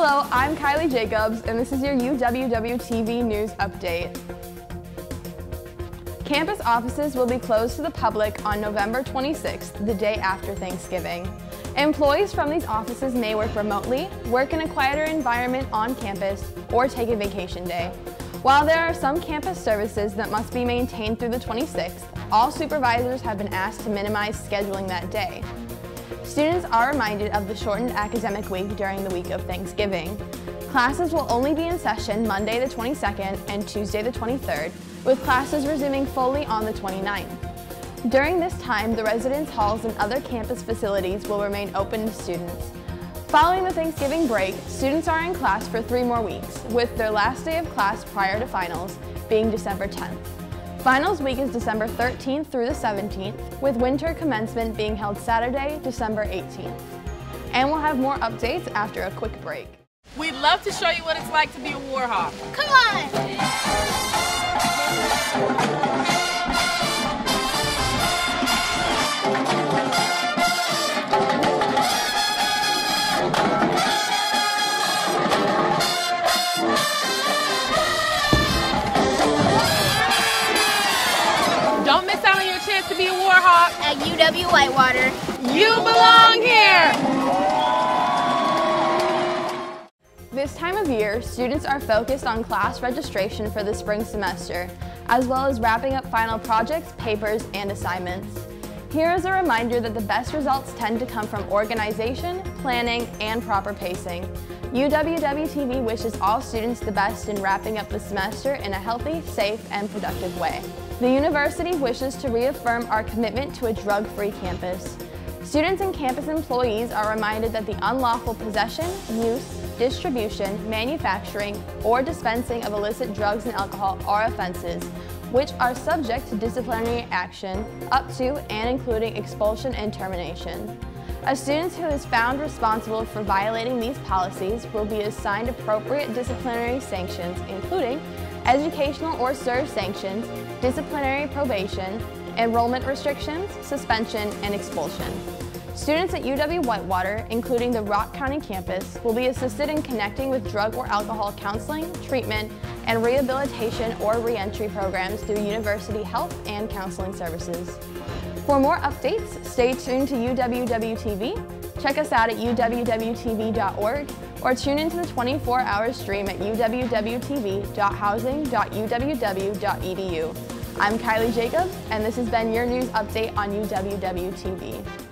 Hello, I'm Kylie Jacobs, and this is your UWW-TV News Update. Campus offices will be closed to the public on November 26th, the day after Thanksgiving. Employees from these offices may work remotely, work in a quieter environment on campus, or take a vacation day. While there are some campus services that must be maintained through the 26th, all supervisors have been asked to minimize scheduling that day. Students are reminded of the shortened academic week during the week of Thanksgiving. Classes will only be in session Monday the 22nd and Tuesday the 23rd, with classes resuming fully on the 29th. During this time, the residence halls and other campus facilities will remain open to students. Following the Thanksgiving break, students are in class for three more weeks, with their last day of class prior to finals being December 10th. Finals week is December 13th through the 17th, with winter commencement being held Saturday, December 18th. And we'll have more updates after a quick break. We'd love to show you what it's like to be a Warhawk. Come on! Chance to be a Warhawk. At UW Whitewater. You belong here! This time of year, students are focused on class registration for the spring semester, as well as wrapping up final projects, papers, and assignments. Here is a reminder that the best results tend to come from organization, planning, and proper pacing. UWW-TV wishes all students the best in wrapping up the semester in a healthy, safe, and productive way. The university wishes to reaffirm our commitment to a drug-free campus. Students and campus employees are reminded that the unlawful possession, use, distribution, manufacturing, or dispensing of illicit drugs and alcohol are offenses, which are subject to disciplinary action up to and including expulsion and termination. A student who is found responsible for violating these policies will be assigned appropriate disciplinary sanctions, including educational or serve sanctions, disciplinary probation, enrollment restrictions, suspension, and expulsion. Students at UW Whitewater, including the Rock County campus, will be assisted in connecting with drug or alcohol counseling, treatment, and rehabilitation or reentry programs through university health and counseling services. For more updates, stay tuned to UWW-TV, check us out at uwwtv.org, or tune into the 24-hour stream at uwwtv.housing.uww.edu. I'm Kylie Jacobs, and this has been your news update on UWW-TV.